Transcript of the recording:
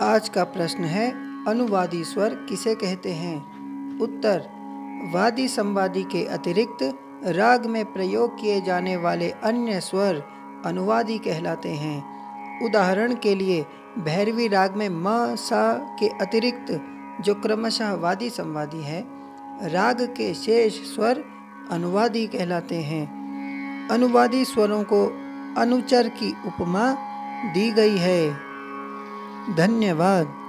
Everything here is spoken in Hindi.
आज का प्रश्न है अनुवादी स्वर किसे कहते हैं? उत्तर, वादी संवादी के अतिरिक्त राग में प्रयोग किए जाने वाले अन्य स्वर अनुवादी कहलाते हैं। उदाहरण के लिए, भैरवी राग में म, सा के अतिरिक्त जो क्रमशः वादी संवादी है, राग के शेष स्वर अनुवादी कहलाते हैं। अनुवादी स्वरों को अनुचर की उपमा दी गई है। धन्यवाद।